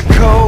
gotta